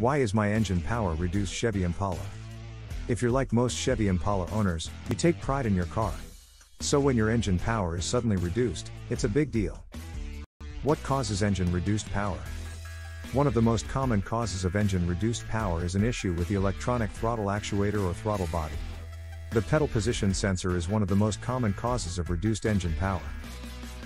Why is my engine power reduced Chevy Impala? If you're like most Chevy Impala owners, you take pride in your car. So when your engine power is suddenly reduced, it's a big deal. What causes engine reduced power? One of the most common causes of engine reduced power is an issue with the electronic throttle actuator or throttle body. The pedal position sensor is one of the most common causes of reduced engine power.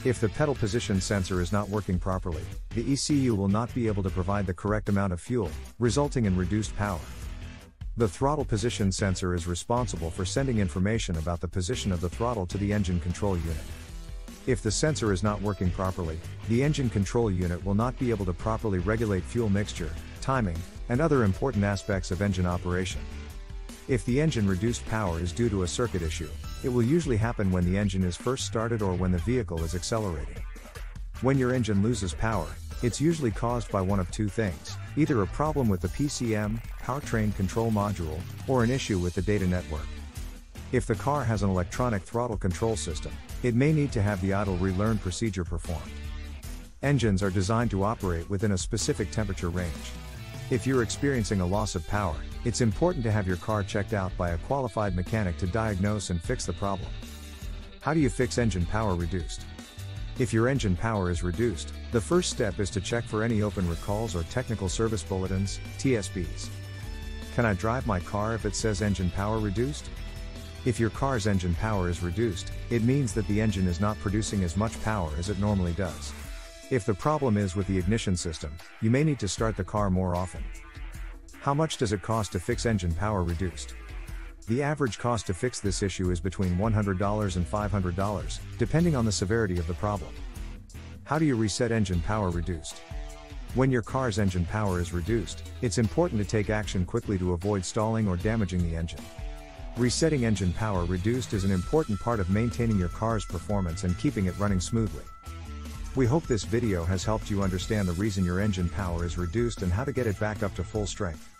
If the pedal position sensor is not working properly, the ECU will not be able to provide the correct amount of fuel, resulting in reduced power. The throttle position sensor is responsible for sending information about the position of the throttle to the engine control unit. If the sensor is not working properly, the engine control unit will not be able to properly regulate fuel mixture, timing, and other important aspects of engine operation. If the engine reduced power is due to a circuit issue, it will usually happen when the engine is first started or when the vehicle is accelerating. When your engine loses power, it's usually caused by one of two things either a problem with the PCM, powertrain control module, or an issue with the data network. If the car has an electronic throttle control system, it may need to have the idle relearn procedure performed. Engines are designed to operate within a specific temperature range. If you're experiencing a loss of power, it's important to have your car checked out by a qualified mechanic to diagnose and fix the problem. How do you fix engine power reduced? If your engine power is reduced, the first step is to check for any open recalls or technical service bulletins, TSBs. Can I drive my car if it says engine power reduced? If your car's engine power is reduced, it means that the engine is not producing as much power as it normally does. If the problem is with the ignition system, you may need to start the car more often. How much does it cost to fix engine power reduced? The average cost to fix this issue is between $100 and $500, depending on the severity of the problem. How do you reset engine power reduced? When your car's engine power is reduced, it's important to take action quickly to avoid stalling or damaging the engine. Resetting engine power reduced is an important part of maintaining your car's performance and keeping it running smoothly. We hope this video has helped you understand the reason your engine power is reduced and how to get it back up to full strength.